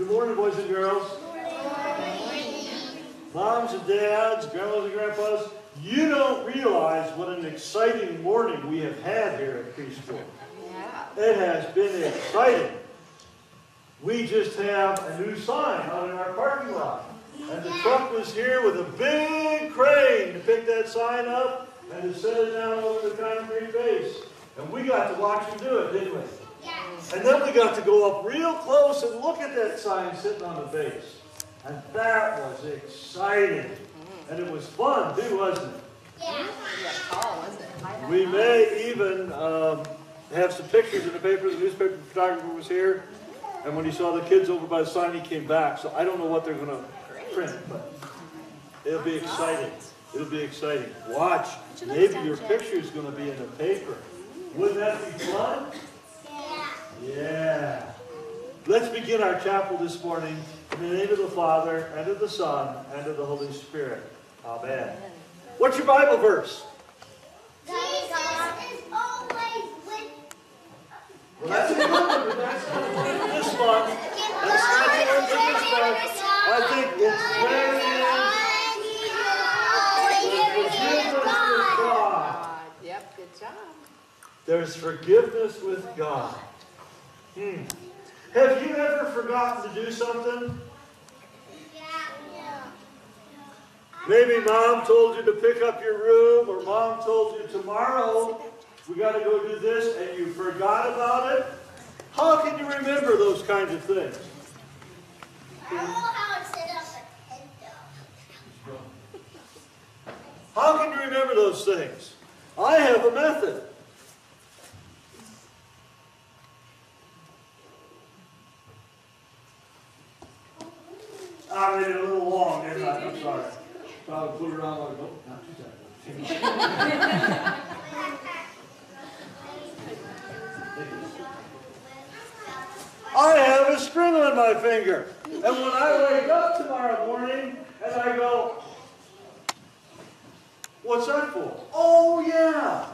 Good morning, boys and girls. Good morning, moms and dads, grandmas and grandpas, you don't realize what an exciting morning we have had here at preschool. Yeah. It has been exciting. We just have a new sign out in our parking lot. And the truck was here with a big crane to pick that sign up and to set it down over the concrete base. And we got to watch him do it, didn't we? And then we got to go up real close and look at that sign sitting on the base. And that was exciting. And it was fun too, wasn't it? Yeah, tall, isn't it? We may even um, have some pictures in the paper. The newspaper photographer was here. And when he saw the kids over by the sign, he came back. So I don't know what they're going to print, but it'll be exciting. It'll be exciting. Watch. Maybe your picture is going to be in the paper. Wouldn't that be fun? Yeah. Let's begin our chapel this morning in the name of the Father, and of the Son, and of the Holy Spirit. Amen. What's your Bible verse? Well, that's a good one, but that's not this one. That's not the one for this month. I think it's forgiveness with God. God. Yep, good job. There's forgiveness with God. Hmm. Have you ever forgotten to do something? Maybe mom told you to pick up your room, or mom told you tomorrow we got to go do this, and you forgot about it. How can you remember those kinds of things? How can you remember those things? I have a method. I made it a little long, didn't I? I'm sorry. So I would put it around like, oh, not too tight. I have a string on my finger. And when I wake up tomorrow morning and I go, what's that for? Oh, yeah,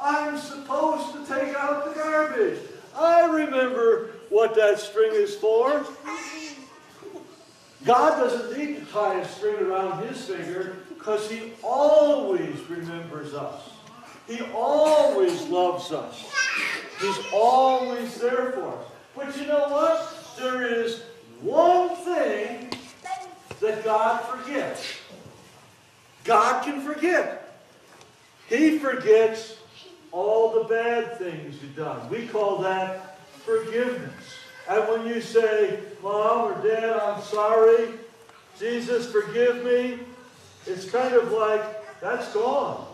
I'm supposed to take out the garbage. I remember what that string is for. God doesn't need to tie a string around his finger because he always remembers us. He always loves us. He's always there for us. But you know what? There is one thing that God forgets. God can forget. He forgets all the bad things you've done. We call that forgiveness. And when you say, Mom or Dad, I'm sorry, Jesus, forgive me, it's kind of like, that's gone.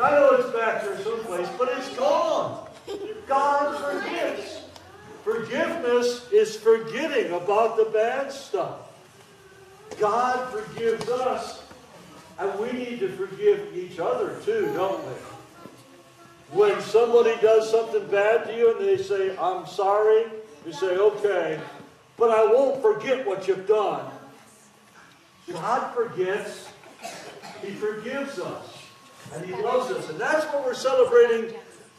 I know it's back there someplace, but it's gone. God forgives. Forgiveness is forgetting about the bad stuff. God forgives us, and we need to forgive each other too, don't we? When somebody does something bad to you and they say, I'm sorry, you say, okay, but I won't forget what you've done. God forgets, He forgives us, and He loves us. And that's what we're celebrating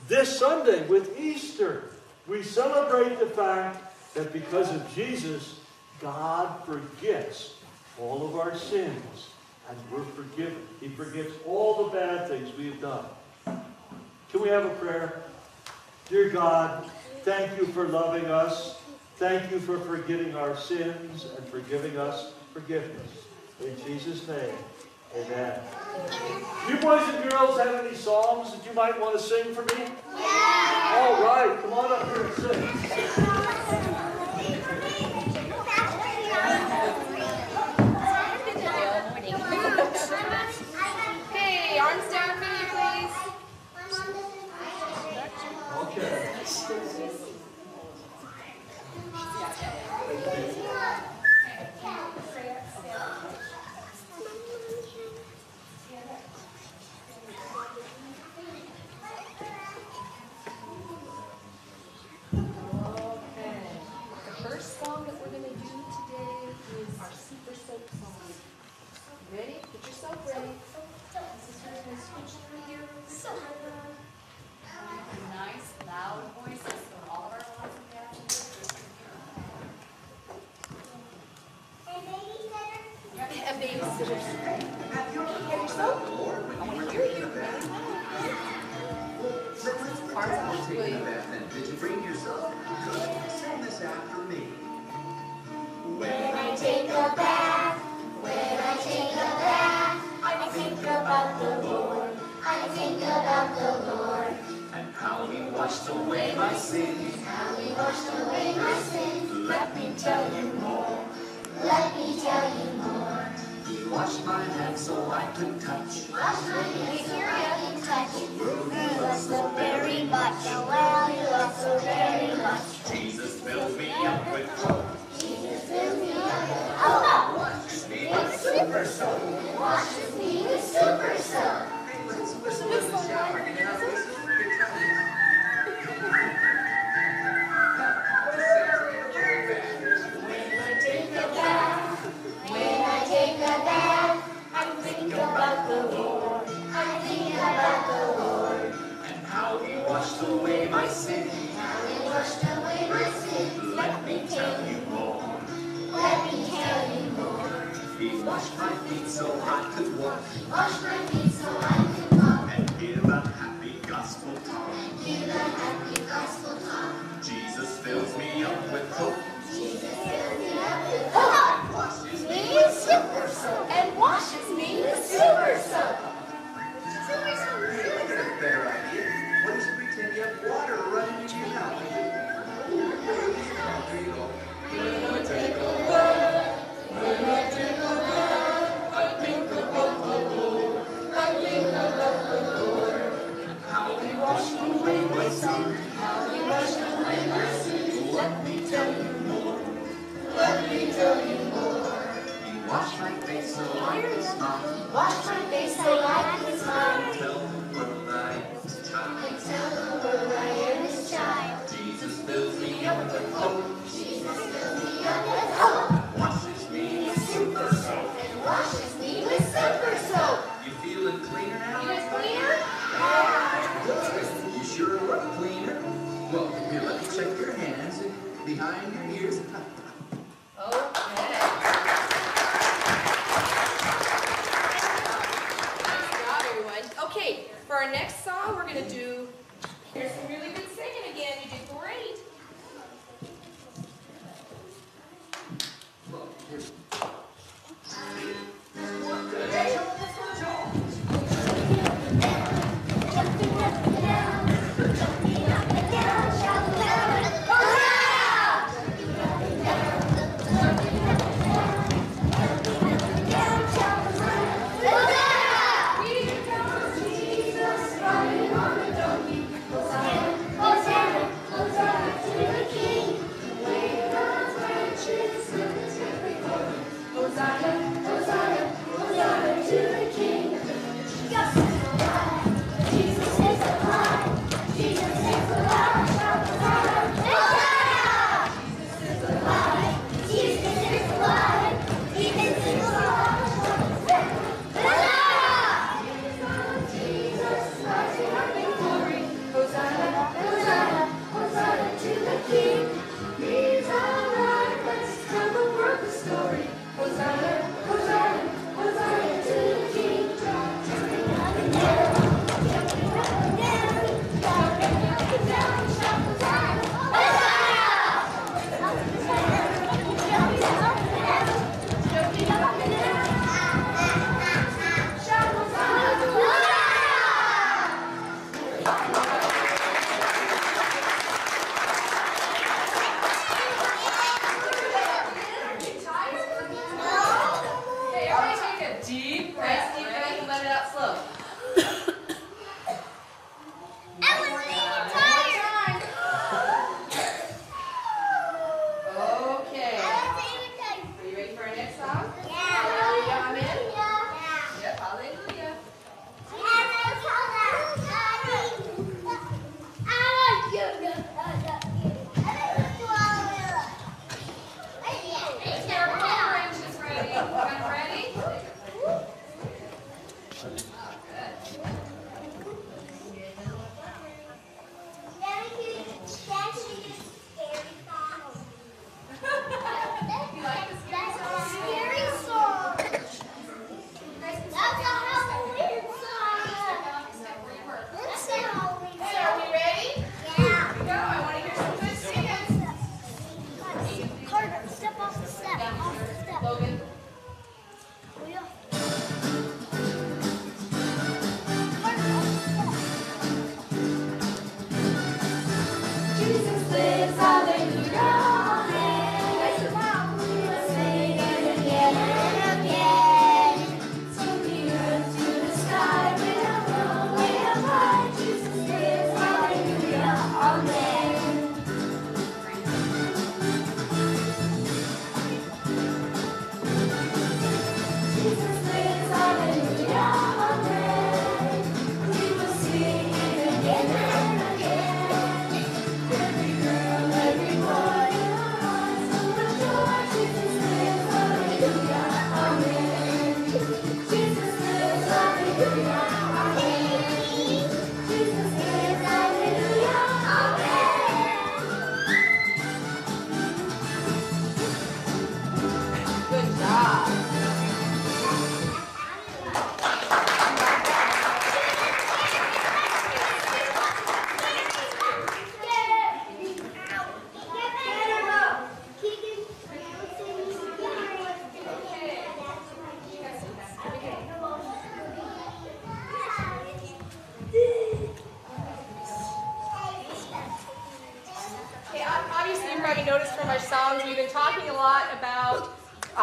this Sunday with Easter. We celebrate the fact that because of Jesus, God forgets all of our sins, and we're forgiven. He forgets all the bad things we've done. Can we have a prayer? Dear God, thank you for loving us. Thank you for forgetting our sins and for giving us forgiveness. In Jesus' name, amen. You boys and girls have any songs that you might want to sing for me? Yeah. All right, come on up here and sing. Speaking of FM Pigeon, bring yourself good. Say this after me. When I take a bath, when I take a bath, I think about the Lord, I think about the Lord. And how he washed away my sins, how he washed away my sins. Let me tell you more, let me tell you more. He washed my hands so I could touch, he washed my hands so I could about the Lord. I think about the Lord. And how he washed away my sin. How he washed away my sins. Let me tell you more. Let me tell you more. He washed my feet so I could walk Wash my feet so I can walk. and give a happy gospel talk. Give a happy gospel talk. Jesus fills me up with hope Jesus fills me up face so I could smile. Wash my face I can smile. Tell the world I am his child. And tell the world I am his child. Jesus fills me up with hope. Jesus fills me up with hope. Washes me with super soap. And washes me with super soap. You feeling cleaner now? You cleaner? Good. You sure look cleaner. Well, here, let me check your hands and behind your ears.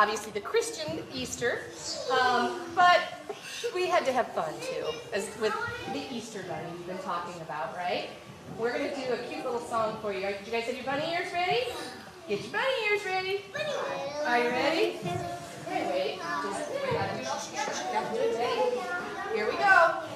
Obviously, the Christian Easter, um, but we had to have fun too, as with the Easter bunny we've been talking about, right? We're gonna do a cute little song for you. Did you guys have your bunny ears ready? Get your bunny ears ready. Are you ready? Okay, wait. Here we go. Bunny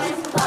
Wow.